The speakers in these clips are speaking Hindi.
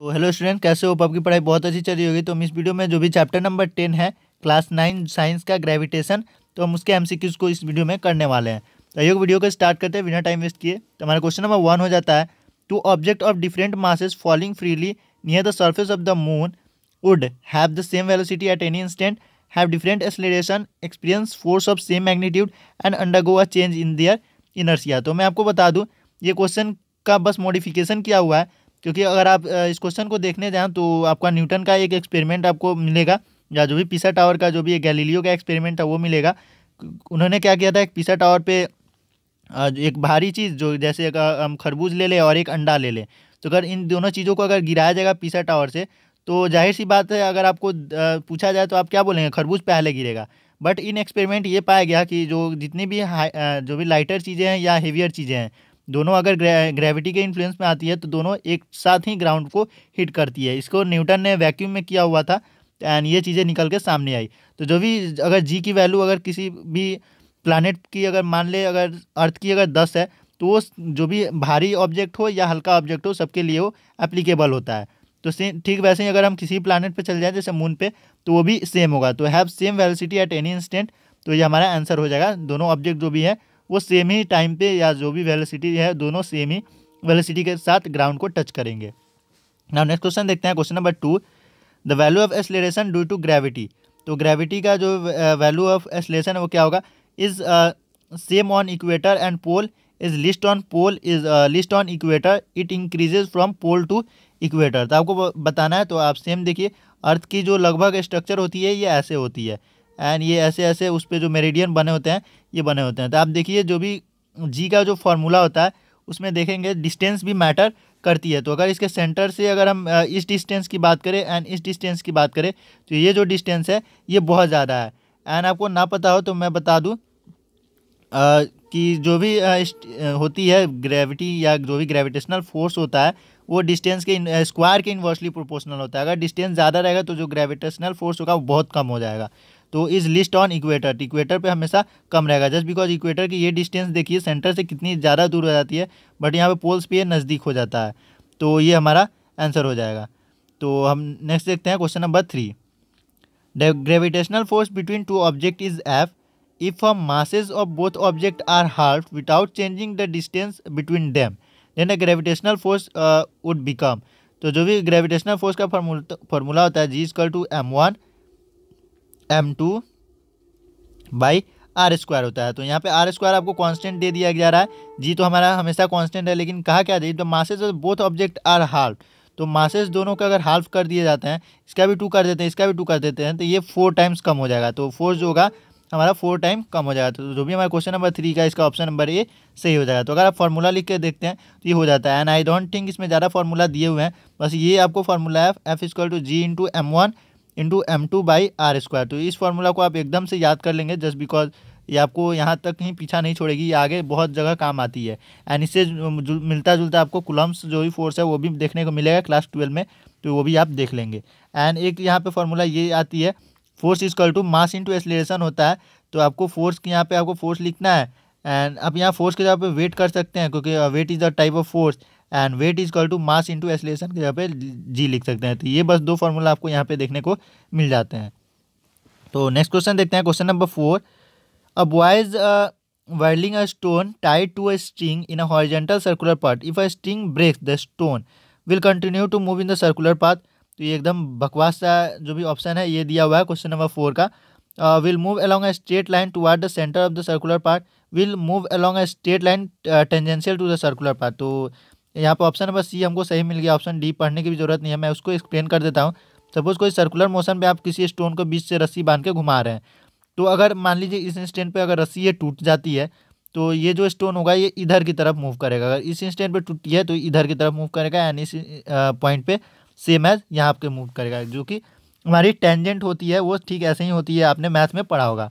तो हेलो स्टूडेंट कैसे हो? आपकी पढ़ाई बहुत अच्छी चल रही होगी। तो हम इस वीडियो में जो भी चैप्टर नंबर टेन है क्लास नाइन साइंस का ग्रेविटेशन तो हम उसके एमसीक्यूज को इस वीडियो में करने वाले हैं। तो आइए वीडियो को स्टार्ट करते हैं, बिना टाइम वेस्ट किए। तो हमारा क्वेश्चन नंबर वन हो जाता है two object of different masses falling freely near the surface of the moon would have the same velocity at any instant have different acceleration experience force of same magnitude and undergo a change in their inertia तो मैं आपको बता दूँ, ये क्वेश्चन का बस मॉडिफिकेशन किया हुआ है। क्योंकि अगर आप इस क्वेश्चन को देखने जाएँ तो आपका न्यूटन का एक एक्सपेरिमेंट आपको मिलेगा, या जो भी पिसा टावर का जो भी गैलीलियो का एक्सपेरिमेंट है, वो मिलेगा। उन्होंने क्या किया था, एक पीसा टावर पे एक भारी चीज़, जो जैसे हम खरबूज ले लें और एक अंडा ले लें। तो अगर इन दोनों चीज़ों को अगर गिराया जाएगा पिसा टावर से तो ज़ाहिर सी बात है, अगर आपको पूछा जाए तो आप क्या बोलेंगे, खरबूज पहले गिरेगा। बट इन एक्सपेरिमेंट ये पाया गया कि जो जितनी भी जो भी लाइटर चीज़ें हैं या हेवियर चीज़ें हैं दोनों अगर ग्रेविटी के इन्फ्लुएंस में आती है तो दोनों एक साथ ही ग्राउंड को हिट करती है। इसको न्यूटन ने वैक्यूम में किया हुआ था एंड ये चीज़ें निकल के सामने आई। तो जो भी, अगर जी की वैल्यू अगर किसी भी प्लानट की अगर, मान ले अगर अर्थ की अगर दस है तो वो जो भी भारी ऑब्जेक्ट हो या हल्का ऑब्जेक्ट हो, सबके लिए वो एप्लीकेबल होता है। तो ठीक वैसे ही अगर हम किसी प्लानट पे चल जाए, जैसे मून पे तो वो भी सेम होगा। तो have same velocity at any instant तो ये हमारा आंसर हो जाएगा। दोनों ऑब्जेक्ट जो भी है वो सेम ही टाइम पे या जो भी वेलोसिटी है, दोनों सेम ही वेलोसिटी के साथ ग्राउंड को टच करेंगे। नाउ नेक्स्ट क्वेश्चन देखते हैं question number two the value of acceleration due to gravity तो ग्रेविटी का जो वैल्यू ऑफ़ एसलेशन है वो क्या होगा? Is same on equator and pole is least on pole is least on equator it increases from pole to equator तो आपको बताना है तो आप सेम देखिए अर्थ की जो लगभग स्ट्रक्चर होती है, ये ऐसे होती है। एंड ये ऐसे ऐसे उस पर जो मेरेडियन बने होते हैं, ये बने होते हैं। तो आप देखिए, जो भी जी का जो फार्मूला होता है, उसमें देखेंगे डिस्टेंस भी मैटर करती है। तो अगर इसके सेंटर से अगर हम इस डिस्टेंस की बात करें एंड इस डिस्टेंस की बात करें तो ये जो डिस्टेंस है, ये बहुत ज़्यादा है। एंड आपको ना पता हो तो मैं बता दूँ कि जो भी होती है ग्रेविटी या जो भी ग्रेविटेशनल फोर्स होता है, वो डिस्टेंस के स्क्वायर के इन्वर्सली प्रोपोर्शनल होता है। अगर डिस्टेंस ज़्यादा रहेगा तो जो ग्रेविटेशनल फोर्स होगा, वो बहुत कम हो जाएगा। तो is least on equator equator पे हमेशा कम रहेगा। जस्ट बिकॉज़ इक्वेटर की ये डिस्टेंस देखिए सेंटर से कितनी ज़्यादा दूर हो जाती है बट यहाँ पे पोल्स पे नज़दीक हो जाता है। तो ये हमारा आंसर हो जाएगा। तो हम नेक्स्ट देखते हैं question number three gravitational force between two object is F if a masses of both object are halved without changing the distance between them then the gravitational force would become तो जो भी ग्रेविटेशनल फोर्स का फॉर्मूला होता है G is equal to M one M two by R square होता है। तो यहाँ पे आर स्क्वायर आपको कांस्टेंट दे दिया जा रहा है। जी तो हमारा हमेशा कांस्टेंट है, लेकिन कहा क्या दे तो masses both object are half तो मासेज दोनों का अगर हाल्फ कर दिए जाते हैं, इसका भी टू कर देते हैं, इसका भी टू कर देते हैं तो ये फोर टाइम्स कम हो जाएगा। तो फोर्स जो होगा, हमारा फोर टाइम कम हो जाएगा। तो जो भी हमारा क्वेश्चन नंबर थ्री का इसका ऑप्शन नंबर ए सही हो जाएगा। तो अगर आप फॉर्मूला लिख के देखते हैं तो ये हो जाता है। एंड आई डोंट थिंक इसमें ज़्यादा फार्मूला दिए हुए हैं। बस ये आपको फार्मूला है F is equal to G into M one into M two by R square तो इस फार्मूला को आप एकदम से याद कर लेंगे जस्ट बिकॉज़ ये आपको यहाँ तक ही पीछा नहीं छोड़ेगी, ये आगे बहुत जगह काम आती है। एंड इससे मिलता जुलता आपको कुलम्स जो भी फोर्स है, वो भी देखने को मिलेगा क्लास ट्वेल्व में तो वो भी आप देख लेंगे। एंड एक यहाँ पे फॉर्मूला ये आती है force is equal to mass into acceleration होता है तो आपको फोर्स के यहाँ पे आपको फोर्स लिखना है। एंड आप यहाँ फोर्स के जगह पे वेट कर सकते हैं, क्योंकि weight is the type of force and weight is equal to mass into acceleration के जगह पे जी लिख सकते हैं। तो ये बस दो फार्मूला आपको यहाँ पे देखने को मिल जाते हैं। तो नेक्स्ट क्वेश्चन देखते हैं। Question number four a boys whirling a stone tied to a string in a horizontal circular path if a string breaks the stone will continue to move in the circular path तो ये एकदम बकवास सा जो भी ऑप्शन है, ये दिया हुआ है क्वेश्चन नंबर फोर का। Will move along a straight line toward the centre of the circular path will move along a straight line tangential to the circular path तो यहाँ पर ऑप्शन नंबर सी हमको सही मिल गया ऑप्शन डी पढ़ने की भी ज़रूरत नहीं है, मैं उसको एक्सप्लेन कर देता हूँ। सपोज़ कोई सर्कुलर मोशन पे आप किसी स्टोन को बीच से रस्सी बाँध के घुमा रहे हैं तो अगर मान लीजिए इस इंस्टेंट पे अगर रस्सी ये टूट जाती है तो ये जो स्टोन होगा, ये इधर की तरफ़ मूव करेगा। अगर इस इंस्टेंट पे टूटी है तो इधर की तरफ़ मूव करेगा, यानी इस पॉइंट पे सेम एज यहाँ आपके मूव करेगा, जो कि हमारी टेंजेंट होती है, वो ठीक ऐसे ही होती है, आपने मैथ में पढ़ा होगा।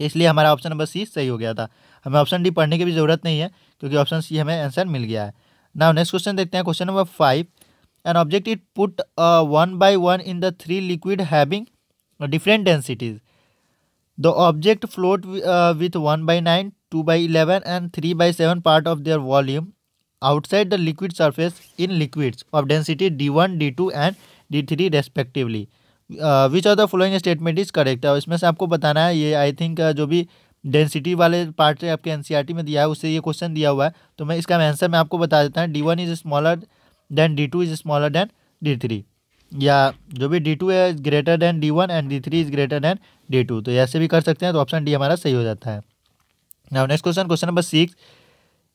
इसलिए हमारा ऑप्शन नंबर सी सही हो गया था। हमें ऑप्शन डी पढ़ने की भी ज़रूरत नहीं है, क्योंकि ऑप्शन सी हमें आंसर मिल गया है। नाउ नेक्स्ट क्वेश्चन देखते हैं question number five an object it put one by one in the three liquid having different densities the object float with one by nine two by eleven and three by seven part of their volume outside the liquid outside the liquid surface in liquids of density d1 d2 and d3 respectively. Which of the following statement is correct है इसमें से आपको बताना है ये आई थिंक uh, जो भी डेंसिटी वाले पार्ट है आपके एनसीईआरटी में दिया है, उससे ये क्वेश्चन दिया हुआ है। तो मैं इसका आंसर मैं आपको बता देता हूँ। D one is smaller than D two is smaller than D three या जो भी डी टू है is greater than D one and D three is greater than D two तो ऐसे भी कर सकते हैं तो ऑप्शन डी हमारा सही हो जाता है। Now next question question number six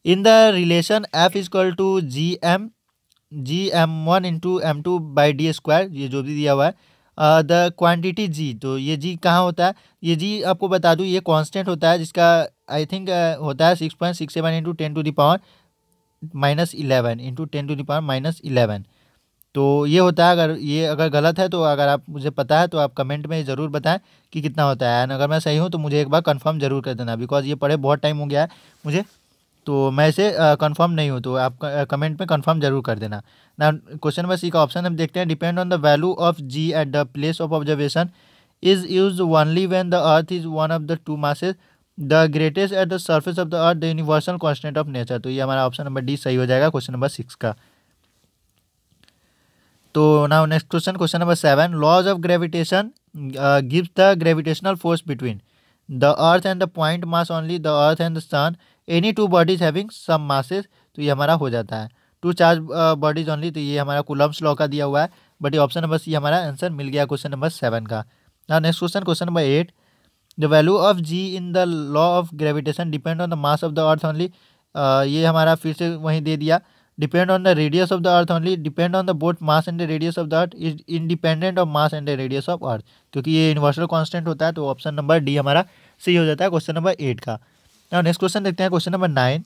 in the relation F is equal to G M G M one into M two by D square ये जो भी दिया हुआ है द क्वांटिटी जी तो ये जी कहाँ होता है? ये जी आपको बता दूँ ये कांस्टेंट होता है जिसका आई थिंक uh, होता है six point six seven into ten to the power minus eleven into ten to the power minus eleven तो ये होता है अगर ये अगर गलत है तो अगर आप मुझे पता है तो आप कमेंट में ज़रूर बताएँ कि कितना होता है। एंड अगर मैं सही हूँ तो मुझे एक बार कंफर्म ज़रूर कर देना बिकॉज़ ये पढ़े बहुत टाइम हो गया है मुझे तो मैं इसे कंफर्म नहीं हूँ तो आप कमेंट में कंफर्म ज़रूर कर देना। ना क्वेश्चन नंबर सी का ऑप्शन हम देखते हैं depend on the value of G at the place of observation is use only when the earth is one of the two masses the greatest at the surface of the earth the universal constant of nature तो ये हमारा ऑप्शन नंबर डी सही हो जाएगा क्वेश्चन नंबर सिक्स का। तो now next question question number seven laws of gravitation gives the gravitational force between the earth and the point mass only the earth and the sun any two bodies having some masses तो ये हमारा हो जाता है। टू चार्ज बॉडीज ओनली तो ये हमारा कुलम्स लॉ का दिया हुआ है। बट ये ऑप्शन नंबर सी हमारा आंसर मिल गया क्वेश्चन नंबर सेवन का। ना next question question number eight the value of G in the law of gravitation depend on the mass of the earth only ये हमारा फिर से वहीं दे दिया। Depend on the radius of the earth only depend on the both mass and the radius of the earth is independent of mass and the radius of earth क्योंकि ये यूनिवर्सल कॉन्स्टेंट होता है तो ऑप्शन नंबर डी हमारा सही हो जाता है क्वेश्चन नंबर एट का। नाउ नेक्स्ट क्वेश्चन देखते हैं question number nine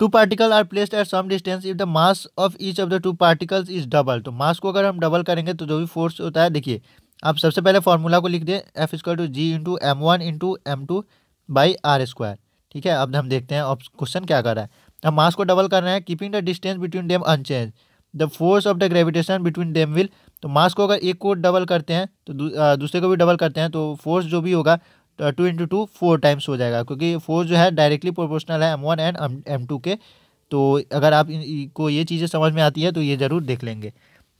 two particle are placed at some distance if the mass of each of the two particles is double तो मास को अगर हम डबल करेंगे तो जो भी फोर्स होता है, देखिए, आप सबसे पहले फॉर्मूला को लिख दें F square to G into M one into M two by R square ठीक है, अब हम देखते हैं अब क्वेश्चन क्या कर रहा है। अब मास को डबल कर रहे हैं keeping the distance between them unchange the force of the gravitation between them will तो मास को अगर एक को डबल करते हैं तो दूसरे को भी डबल करते हैं तो फोर्स जो भी होगा two into two four times हो जाएगा, क्योंकि फोर्स जो है डायरेक्टली प्रोपोर्शनल है M one and M two के। तो अगर आप को ये चीज़ें समझ में आती है तो ये ज़रूर देख लेंगे।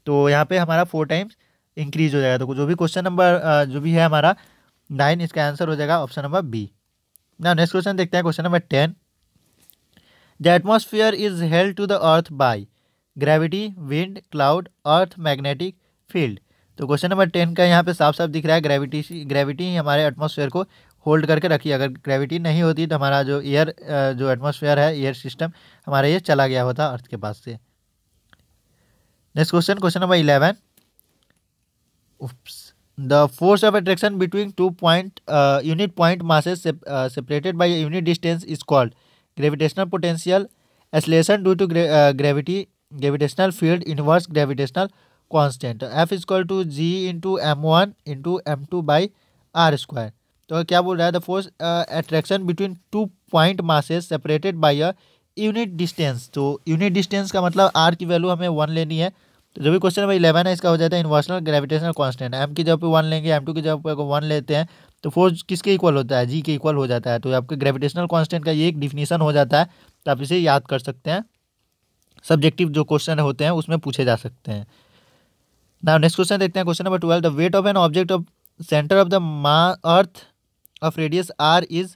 तो यहाँ पे हमारा फोर टाइम्स इंक्रीज हो जाएगा। तो जो भी क्वेश्चन नंबर जो भी है हमारा नाइन इसका आंसर हो जाएगा ऑप्शन नंबर बी ना नेक्स्ट क्वेश्चन देखते हैं question number ten the atmosphere is held to the earth by gravity wind cloud earth magnetic field तो क्वेश्चन नंबर टेन का यहाँ पे साफ़ साफ़ दिख रहा है ग्रेविटी ग्रेविटी ही हमारे एटमॉस्फेयर को होल्ड करके रखी अगर ग्रेविटी नहीं होती तो हमारा जो एयर जो एटमॉस्फेयर है एयर सिस्टम हमारा ये चला गया होता अर्थ के पास से। Next question question number eleven the force of attraction between two point unit point masses separated by unit distance is called gravitational potential acceleration due to gravity gravitational field inverse gravitational constant F is equal to G into M one into M two by R square तो क्या बोल रहा है? The force attraction between two point masses separated by a unit distance तो यूनिट डिस्टेंस का मतलब आर की वैल्यू हमें वन लेनी है। तो जो भी क्वेश्चन नंबर इलेवन है, इसका हो जाता है इन्वर्सनल ग्रेविटेशनल कॉन्स्टेंट एम की जगह पे वन लेंगे एम टू की जगह पे अगर वन लेते हैं तो फोर्स किसके इक्वल होता है? जी के इक्वल हो जाता है। तो आपके ग्रेविटेशनल कॉन्स्टेंट का ये एक डिफिनीसन हो जाता है। तो आप इसे याद कर सकते हैं। सब्जेक्टिव जो क्वेश्चन होते हैं, उसमें पूछे जा सकते हैं। नाउ नेक्स्ट क्वेश्चन देखते हैं question number twelve the weight of an object of centre of the मा earth of radius R is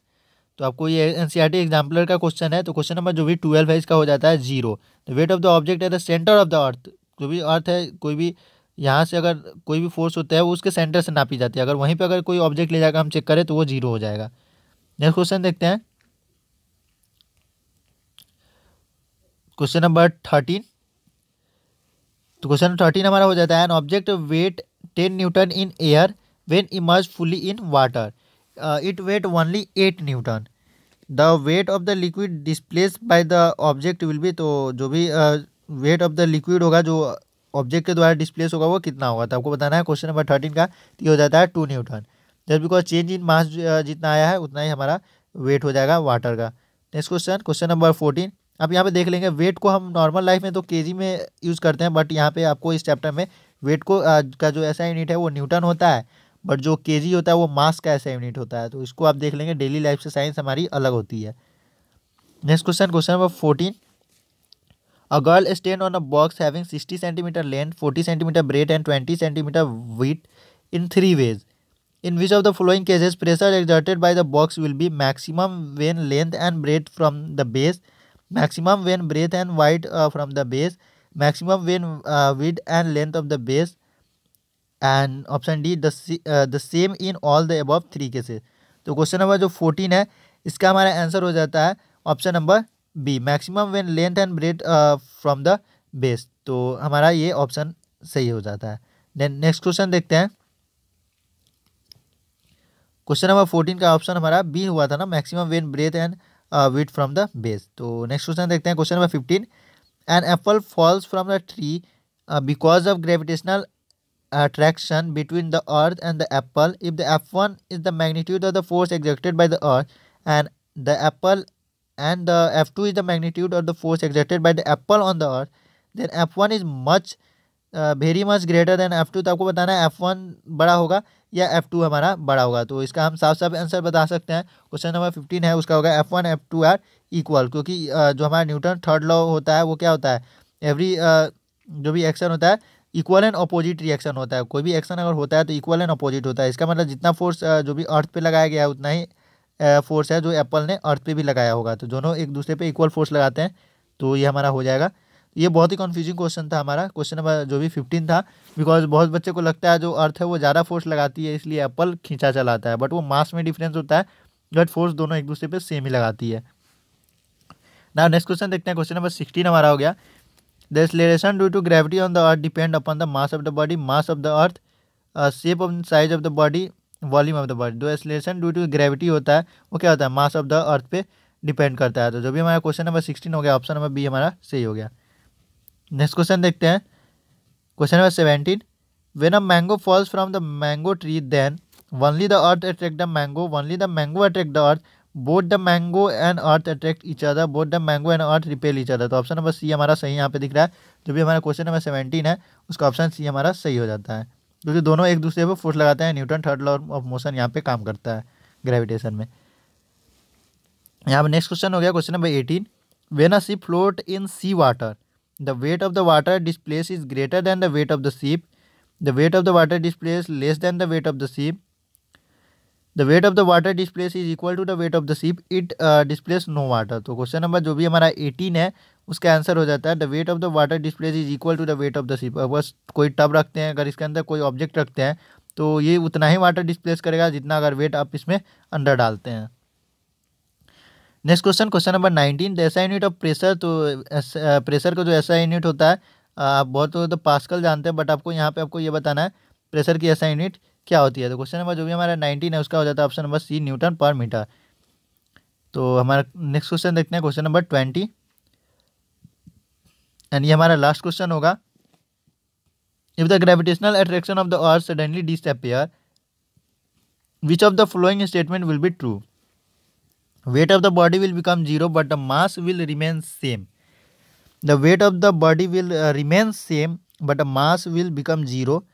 तो आपको ये N C R T exemplar का क्वेश्चन है तो क्वेश्चन नंबर जो भी ट्वेल्व है, इसका हो जाता है zero the weight of the object है the centre of the earth जो भी अर्थ है, कोई भी यहाँ से अगर कोई भी फोर्स होता है, वो उसके सेंटर से नापी जाती है। अगर वहीं पर अगर कोई ऑब्जेक्ट ले जाकर हम चेक करें तो वो ज़ीरो हो जाएगा। नेक्स्ट क्वेश्चन देखते हैं। क्वेश्चन नंबर थर्टीन तो क्वेश्चन थर्टीन हमारा हो जाता है। An object weight ten newton in air when immerse fully in water it weight only eight newton the weight of the liquid displace by the object will be तो जो भी वेट ऑफ़ द लिक्विड होगा, जो ऑब्जेक्ट के द्वारा डिस्प्लेस होगा, वो कितना होगा? तो आपको बताना है क्वेश्चन नंबर थर्टीन का, ये हो जाता है two newton just because change in mass जितना आया है, उतना ही हमारा वेट हो जाएगा वाटर का। Next question question number fourteen अब यहाँ पे देख लेंगे वेट को हम नॉर्मल लाइफ में तो के में यूज़ करते हैं बट यहाँ पे आपको इस चैप्टर में वेट को का जो ऐसा यूनिट है वो न्यूटन होता है बट जो के होता है वो मास का ऐसा यूनिट होता है। तो इसको आप देख लेंगे डेली लाइफ से साइंस हमारी अलग होती है। Next question question number fourteen a girl stand on a box having sixty centimetre length forty centimetre breadth and twenty centimetre width in three ways in which of the following cases pressure exerted by the box will be maximum when length and breadth from the base and width uh, from the base, maximum when uh, width and length of the base, and option D the uh, the same in all the above three तो क्वेश्चन नंबर जो फोर्टीन है इसका हमारा आंसर हो जाता है option number B maximum when length and breadth from the base तो हमारा ये ऑप्शन सही हो जाता है। देन नेक्स्ट क्वेश्चन देखते हैं। क्वेश्चन नंबर फोर्टीन का ऑप्शन हमारा बी हुआ था ना maximum when breadth and width from the base तो नेक्स्ट क्वेश्चन देखते हैं question number fifteen an apple falls from the tree because of gravitational attraction between the earth and the apple if the F one is the magnitude of the force exerted by the earth and the apple and the F two is the magnitude of the force exerted by the apple on the earth then F one is much very much greater than F two तो आपको बताना है एफ़ वन बड़ा होगा या एफ़ टू हमारा बड़ा होगा। तो इसका हम साफ़ साफ़ आंसर बता सकते हैं। क्वेश्चन नंबर फिफ्टीन है, उसका होगा F one F two are equal क्योंकि जो हमारा न्यूटन थर्ड लॉ होता है, वो क्या होता है? एवरी जो भी एक्शन होता है इक्वल एंड अपोजिट रिएक्शन होता है। कोई भी एक्शन अगर होता है तो इक्वल एंड अपोजिट होता है। इसका मतलब जितना फोर्स जो भी अर्थ पे लगाया गया है, उतना ही फोर्स है जो एप्पल ने अर्थ पे भी लगाया होगा। तो दोनों एक दूसरे पे इक्वल फोर्स लगाते हैं तो ये हमारा हो जाएगा। ये बहुत ही कन्फ्यूजिंग क्वेश्चन था हमारा। क्वेश्चन नंबर जो भी फिफ्टीन था बिकॉज़ बहुत बच्चे को लगता है जो अर्थ है वो ज़्यादा फोर्स लगाती है, इसलिए एप्पल खींचा चलाता है बट वो मास में डिफरेंस होता है बट फोर्स दोनों एक दूसरे पर सेम ही लगाती है। ना नेक्स्ट क्वेश्चन देखते हैं। क्वेश्चन नंबर सिक्सटीन हमारा हो गया। The acceleration due to gravity on the earth depend upon the mass of the body mass of the earth shape of size of the body volume of the body जो एक्सलेशन ड्यू टू ग्रेविटी होता है, वो क्या होता है? मास ऑफ़ द अर्थ पे डिपेंड करता है। तो जो भी हमारा क्वेश्चन नंबर सिक्सटीन हो गया ऑप्शन नंबर बी हमारा सही हो गया। नेक्स्ट क्वेश्चन देखते हैं। Question number seventeen when a mango falls from the mango tree then only the earth attract the mango only the mango attract the earth both the mango and earth attract each other both the mango and earth repel each other तो ऑप्शन नंबर सी हमारा सही यहाँ पे दिख रहा है। जो भी हमारा क्वेश्चन नंबर सेवेंटीन है, उसका ऑप्शन सी हमारा सही हो जाता है। क्योंकि तो दोनों एक दूसरे पर फोर्स लगाते हैं Newton third law of motion यहाँ पे काम करता है ग्रेविटेशन में। यहाँ पर नेक्स्ट क्वेश्चन हो गया question number eighteen when a sea float in sea water the weight of the water displace is greater than the weight of the ship the weight of the water displace less than the weight of the ship the weight of the water displace is equal to the weight of the ship it displace no water तो क्वेश्चन नंबर जो भी हमारा एटीन है, उसका आंसर हो जाता है the weight of the water displace is equal to the weight of the ship बस कोई टब रखते हैं, अगर इसके अंदर कोई ऑब्जेक्ट रखते हैं तो ये उतना ही वाटर डिस्प्लेस करेगा जितना अगर वेट आप इसमें अंडर डालते हैं। Next question question number nineteen the SI unit of pressure तो प्रेशर का जो ऐसा यूनिट होता है आप बहुत तो पास्कल जानते हैं बट आपको यहाँ पे आपको ये बताना है प्रेशर की ऐसा यूनिट क्या होती है? तो क्वेश्चन नंबर जो भी हमारा नाइनटीन है, उसका हो जाता है option number C newton per metre तो हमारा नेक्स्ट क्वेश्चन देखते हैं क्वेश्चन नंबर ट्वेंटी एंड ये हमारा लास्ट क्वेश्चन होगा. If the gravitational attraction of the earth suddenly disappear which of the following statement will be true weight of the body will become zero but the mass will remain same the weight of the body will uh, remain same but the mass will become zero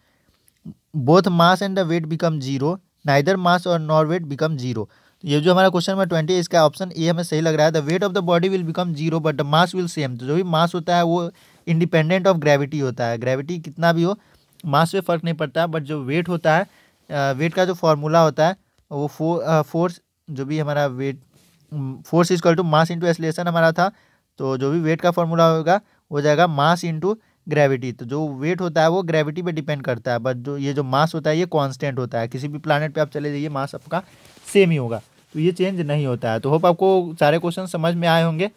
both mass and the weight become zero neither mass or nor weight become zero ये जो हमारा क्वेश्चन नंबर ट्वेंटी है इसका ऑप्शन ए हमें सही लग रहा है the weight of the body will become zero but the mass will same तो जो भी मास होता है वो इंडिपेंडेंट ऑफ़ ग्रेविटी होता है ग्रेविटी कितना भी हो मास पे फ़र्क नहीं पड़ता बट जो वेट होता है वेट का जो फॉर्मूला होता है वो फो, फोर्स जो भी हमारा weight force equal to mass into acceleration हमारा था तो जो भी वेट का फॉर्मूला होगा हो जाएगा मास इंटू ग्रेविटी तो जो वेट होता है, वो ग्रेविटी पे डिपेंड करता है बट जो, ये जो मास होता है, ये कांस्टेंट होता है. किसी भी प्लानट पे आप चले जाइए मास आपका सेम ही होगा. तो ये चेंज नहीं होता है. तो होप आपको सारे क्वेश्चन समझ में आए होंगे.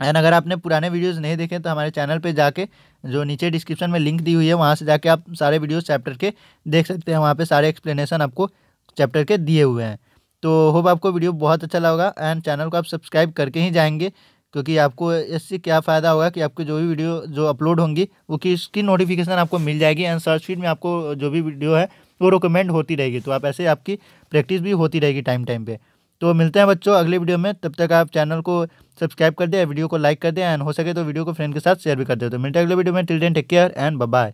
एंड अगर आपने पुराने वीडियोस नहीं देखे तो हमारे चैनल पे जाके, जो नीचे डिस्क्रिप्शन में लिंक दी हुई है, वहाँ से जाके आप सारे वीडियोस चैप्टर के देख सकते हैं. वहाँ पे सारे एक्सप्लेनेशन आपको चैप्टर के दिए हुए हैं. तो होप आपको वीडियो बहुत अच्छा लगा एंड चैनल को आप सब्सक्राइब करके ही जाएँगे, क्योंकि आपको इससे क्या फ़ायदा होगा कि आपकी जो भी वीडियो, जो अपलोड होंगी, वो किसकी नोटिफिकेशन आपको मिल जाएगी एंड सर्च फ़ीड में आपको जो भी वीडियो है, वो रिकमेंड होती रहेगी। तो आप ऐसे आपकी प्रैक्टिस भी होती रहेगी टाइम टाइम पे। तो मिलते हैं बच्चों अगले वीडियो में, तब तक आप चैनल को सब्सक्राइब कर दें वीडियो को लाइक कर दें एंड हो सके तो वीडियो को फ्रेंड के साथ शेयर भी कर दे। तो मिलते हैं अगले वीडियो में till then take care and bye